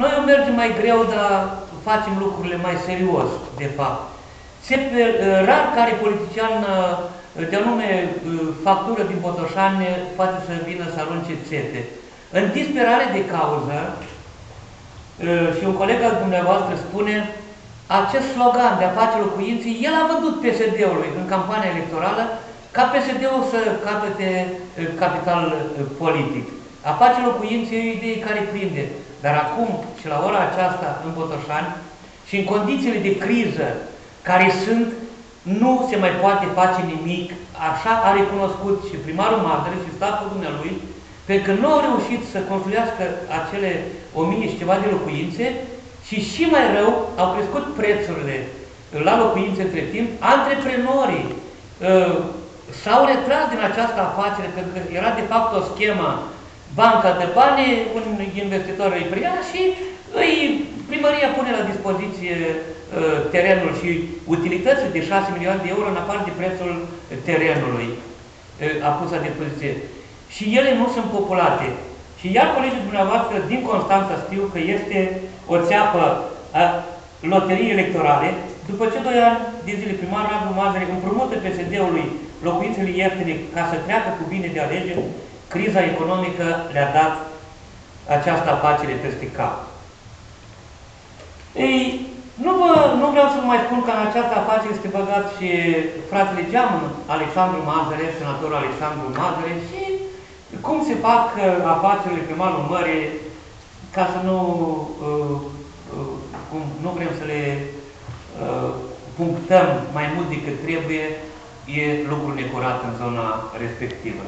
Noi o mergem mai greu, dar facem lucrurile mai serios, de fapt. Se, rar care politician de nume factură din Botoșani poate să vină să arunce țete. În disperare de cauză, și un coleg al dumneavoastră spune, acest slogan de a face locuinții, el a vândut PSD-ului în campania electorală ca PSD-ul să capete capital politic. A face locuinții e o idee care prinde. Dar acum și la ora aceasta în Botoșani și în condițiile de criză care sunt, nu se mai poate face nimic. Așa a recunoscut și primarul Madre și statul dumnealui, pentru că nu au reușit să construiască acele o mie și ceva de locuințe și și mai rău au crescut prețurile la locuințe între timp, antreprenorii uh, s-au retras din această afacere pentru că era de fapt o schemă banca de bani, un investitor îi preia și îi, primăria pune la dispoziție uh, terenul și utilitățile de 6 milioane de euro în afară de prețul terenului uh, a pus la dispoziție. Și ele nu sunt populate. Și iar colegii dumneavoastră din Constanța știu că este o țeapă a loteriei electorale, după ce doi ani de zile primarul Radu Mazăre împrumută PSD-ului locuințele ieftine ca să treacă cu bine de alegeri, criza economică le-a dat această afacere peste cap. Ei, nu, vă, nu vreau să vă mai spun că în această afacere este băgat și fratele Geamăn, Alexandru Mazăre, senatorul Alexandru Mazăre și cum se fac uh, afacerile pe malul mării ca să nu, uh, uh, cum, nu vrem să le uh, punctăm mai mult decât trebuie, e lucru necurat în zona respectivă.